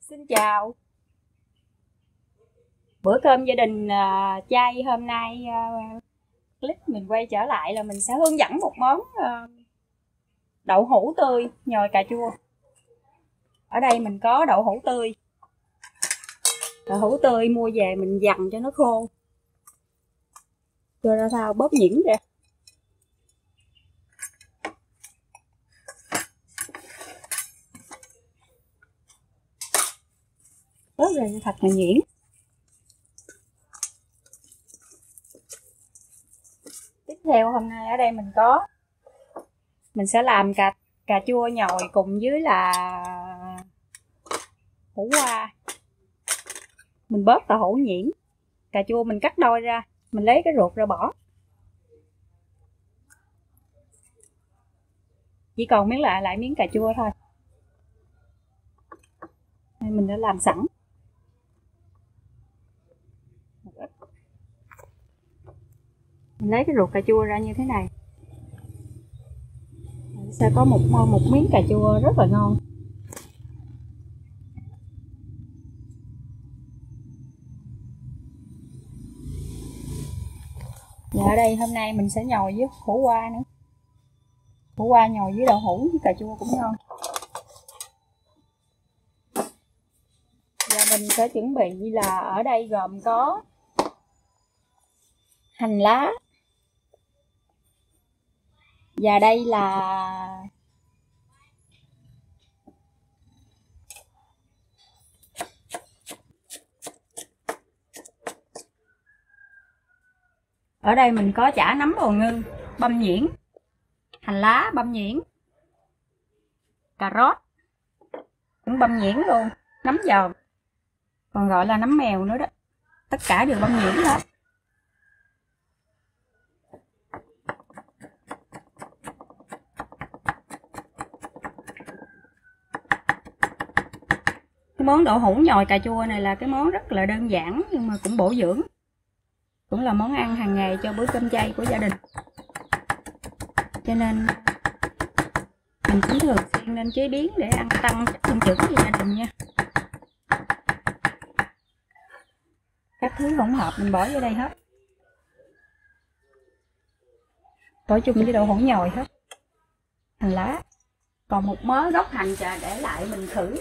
Xin chào. Bữa cơm gia đình uh, chay hôm nay uh, clip mình quay trở lại là mình sẽ hướng dẫn một món uh, đậu hũ tươi nhồi cà chua. Ở đây mình có đậu hũ tươi. Đậu hũ tươi mua về mình dằn cho nó khô. Cho ra sao bóp nhuyễn ra. Là thật là nhuyễn. Tiếp theo, hôm nay ở đây mình có, mình sẽ làm cà cà chua nhồi cùng với là hủ qua mình bớt tàu hủ nhuyễn. Cà chua mình cắt đôi ra, mình lấy cái ruột ra bỏ. Chỉ còn miếng lại lại miếng cà chua thôi. Mình đã làm sẵn. Mình lấy cái ruột cà chua ra như thế này. Sẽ có một một miếng cà chua rất là ngon. Và ở đây hôm nay mình sẽ nhồi với hủ qua nữa. Hủ qua nhồi với đậu hũ với cà chua cũng ngon. Và mình sẽ chuẩn bị là ở đây gồm có hành lá và đây là ở đây mình có chả nấm bào ngư, băm nhuyễn, hành lá băm nhuyễn, cà rốt, cũng băm nhuyễn luôn, nấm giòn, còn gọi là nấm mèo nữa đó. Tất cả đều băm nhuyễn hết. Cái món đậu hũ nhồi cà chua này là cái món rất là đơn giản nhưng mà cũng bổ dưỡng. Cũng là món ăn hàng ngày cho bữa cơm chay của gia đình. Cho nên, mình cũng thường xuyên nên chế biến để ăn tăng chất dinh dưỡng cho gia đình nha. Các thứ hỗn hợp mình bỏ vô đây hết. Bỏ chung với đậu hũ nhồi hết. Hành lá. Còn một mớ gốc hành trà để lại mình thử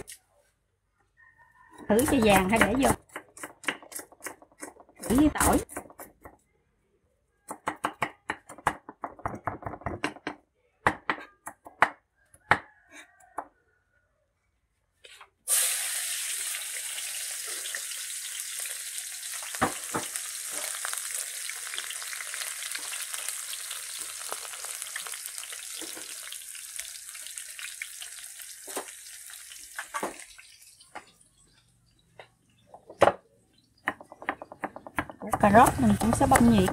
thử cho vàng hay để vô. Thử với tỏi. Cà rốt mình cũng sẽ băm nhuyễn.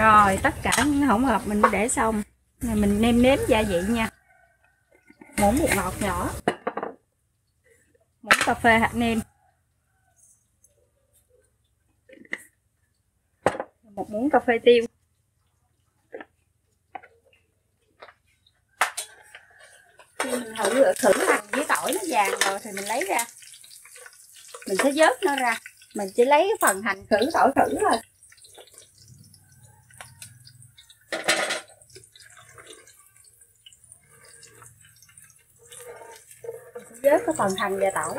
Rồi, tất cả những hỗn hợp mình để xong. Rồi mình nêm nếm gia vị nha. Muỗng bột ngọt nhỏ. Muỗng cà phê hạt nêm. Một muỗng cà phê tiêu. Khi mình thử thử hành với tỏi nó vàng rồi thì mình lấy ra. Mình sẽ vớt nó ra. Mình chỉ lấy phần hành khử tỏi khử thôi. phần hành và tỏi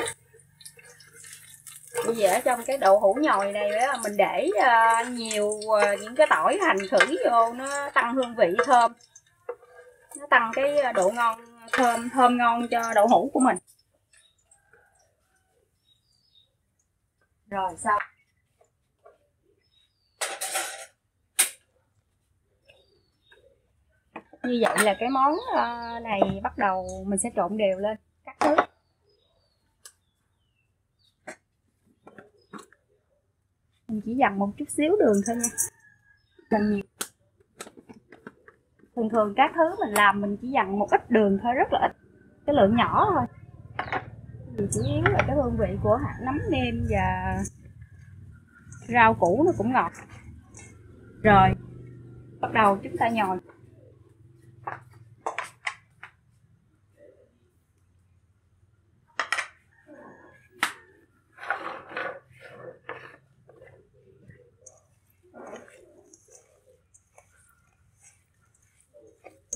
bây giờ trong cái đậu hũ nhồi này đó, mình để ờ, nhiều ờ, những cái tỏi hành khử vô nó tăng hương vị thơm. Nó tăng cái ờ, độ ngon thơm thơm ngon cho đậu hũ của mình. Rồi xong. Như vậy là cái món này bắt đầu mình sẽ trộn đều lên cắt thứ. Mình chỉ dằn một chút xíu đường thôi nha. Dằn nhiều. Thường thường các thứ mình làm mình chỉ dằn một ít đường thôi, rất là ít. Cái lượng nhỏ thôi. Vì chủ yếu là cái hương vị của hạt nấm nêm và rau củ nó cũng ngọt. Rồi, bắt đầu chúng ta nhồi.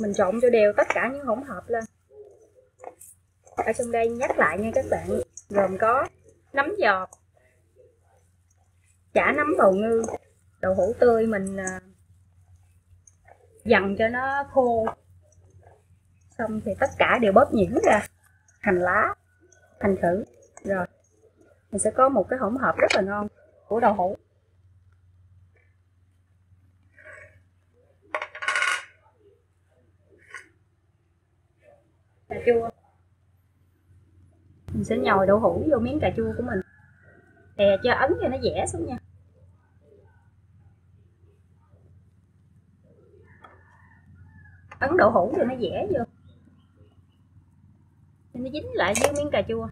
Mình trộn cho đều tất cả những hỗn hợp lên. Ở trong đây nhắc lại nha các bạn, gồm có nấm giọt, chả nấm bầu ngư, đậu hũ tươi mình à, dằn cho nó khô. Xong thì tất cả đều bóp nhuyễn ra, hành lá, hành thử. Rồi, mình sẽ có một cái hỗn hợp rất là ngon của đậu hũ. Cà chua. Mình sẽ nhồi đậu hũ vô miếng cà chua của mình. Đè cho ấn cho nó dẻ xuống nha. Ấn đậu hũ cho nó dẻ vô. Cho nó dính lại với miếng cà chua.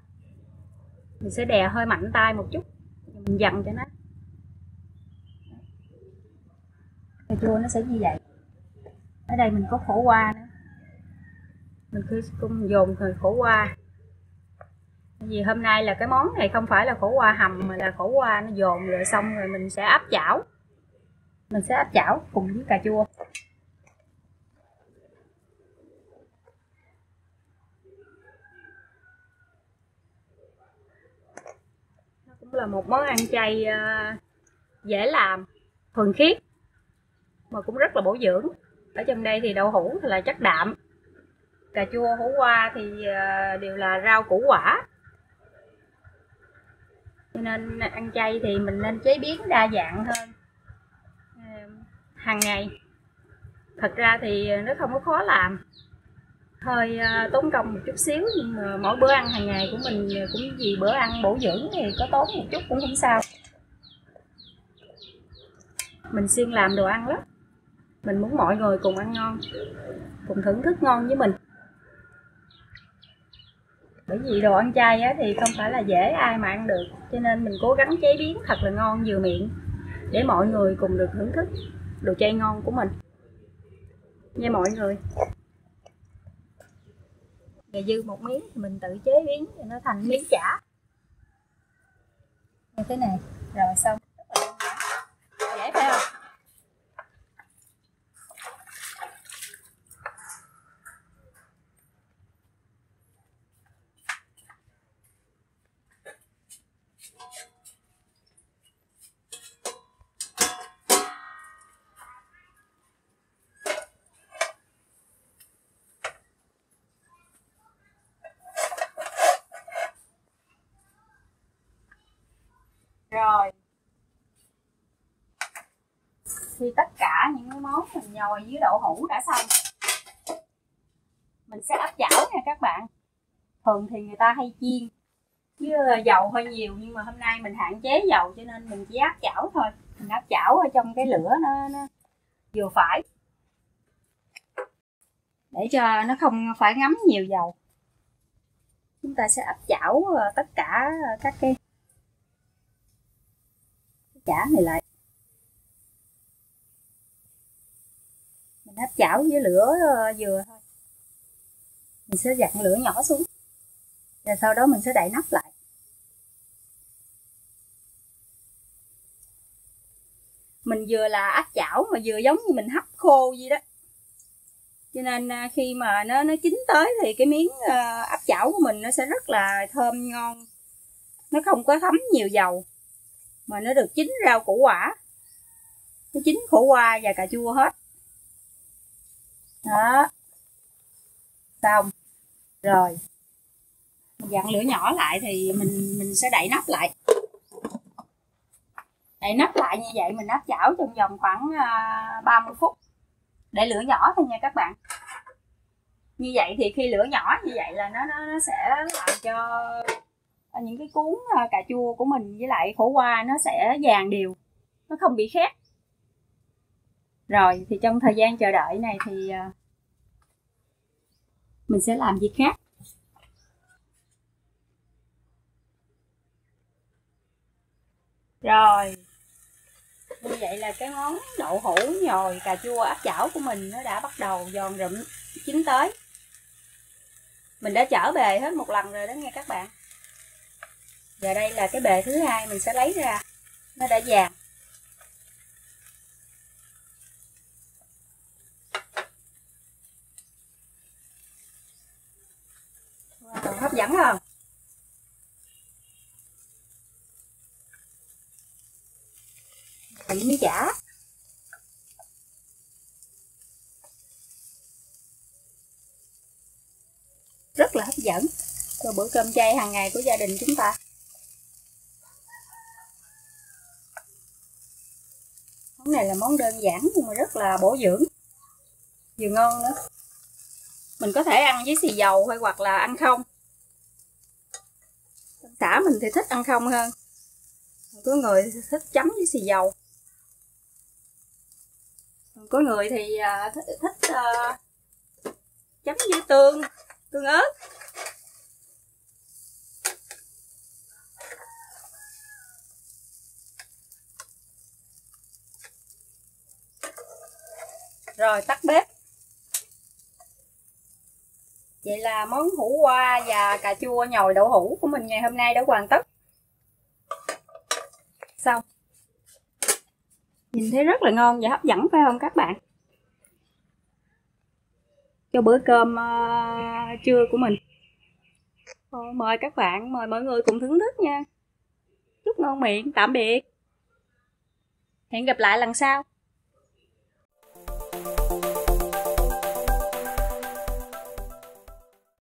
Mình sẽ đè hơi mạnh tay một chút. Mình dằn cho nó. Cà chua nó sẽ như vậy. Ở đây mình có khổ qua nữa cứ cũng dồn thời khổ qua. Vì hôm nay là cái món này không phải là khổ qua hầm, mà là khổ qua nó dồn rồi xong rồi mình sẽ áp chảo. Mình sẽ áp chảo cùng với cà chua. Nó cũng là một món ăn chay ờ, dễ làm, thuần khiết, mà cũng rất là bổ dưỡng. Ở trong đây thì đậu hũ là chất đạm cà chua, hủ qua thì ờ, đều là rau củ quả. Cho nên ăn chay thì mình nên chế biến đa dạng hơn ờ, hàng ngày. Thật ra thì nó không có khó làm. Hơi ờ, tốn công một chút xíu, nhưng mà mỗi bữa ăn hàng ngày của mình cũng vì bữa ăn bổ dưỡng thì có tốn một chút cũng không sao. Mình siêng làm đồ ăn lắm. Mình muốn mọi người cùng ăn ngon, cùng thưởng thức ngon với mình bởi vì đồ ăn chay á, thì không phải là dễ ai mà ăn được. Cho nên mình cố gắng chế biến thật là ngon vừa miệng để mọi người cùng được thưởng thức đồ chay ngon của mình. Nha mọi người. Và dư một miếng thì mình tự chế biến cho nó thành miếng chả. Như thế này. Rồi xong. Dễ phải không rồi thì tất cả những cái món mình nhồi với đậu hũ đã xong. Mình sẽ áp chảo nha các bạn. Thường thì người ta hay chiên với ờ, dầu hơi nhiều nhưng mà hôm nay mình hạn chế dầu cho nên mình chỉ áp chảo thôi. Mình áp chảo ở trong cái lửa nó, nó vừa phải. Để cho nó không phải ngấm nhiều dầu. Chúng ta sẽ áp chảo ờ, tất cả ờ, các cái chả này lại. Mình hấp chảo với lửa dừa vừa thôi. Mình sẽ dặn lửa nhỏ xuống. Và sau đó mình sẽ đậy nắp lại. Mình vừa là áp chảo mà vừa giống như mình hấp khô gì đó. Cho nên à, khi mà nó nó chín tới thì cái miếng ờ, áp chảo của mình nó sẽ rất là thơm ngon. Nó không có thấm nhiều dầu, mà nó được chín rau củ quả. Nó chín khổ qua và cà chua hết đó. Xong. Rồi. Mình dặn lửa nhỏ lại thì mình mình sẽ đậy nắp lại. Đậy nắp lại như vậy mình nắp chảo trong vòng khoảng à, uh, 30 phút. Để lửa nhỏ thôi nha các bạn. Như vậy thì khi lửa nhỏ như vậy là nó nó nó sẽ làm cho những cái cuốn à, cà chua của mình với lại khổ qua nó sẽ vàng đều. Nó không bị khét rồi, thì trong thời gian chờ đợi này thì à, mình sẽ làm việc khác. Rồi, như vậy là cái món đậu hũ nhồi cà chua áp chảo của mình nó đã bắt đầu giòn rụm, chín tới. Mình đã chở bề hết một lần rồi đó nghe các bạn. Giờ đây là cái bề thứ hai mình sẽ lấy ra, nó đã vàng wow, hấp dẫn không bị miếng chả rất là hấp dẫn. Cho bữa cơm chay hàng ngày của gia đình chúng ta. Món này là món đơn giản nhưng mà rất là bổ dưỡng. Vừa ngon nữa. Mình có thể ăn với xì dầu hay hoặc là ăn không xã mình thì thích ăn không hơn. Có người thì thích chấm với xì dầu. Có người thì à, thích, thích uh, chấm với tương tương ớt. Rồi tắt bếp vậy là món hủ qua và cà chua nhồi đậu hũ của mình ngày hôm nay đã hoàn tất. Xong. Nhìn thấy rất là ngon và hấp dẫn phải không các bạn? Cho bữa cơm uh, trưa của mình. Thôi, mời các bạn mời mọi người cùng thưởng thức nha. Chúc ngon miệng tạm biệt. Hẹn gặp lại lần sau.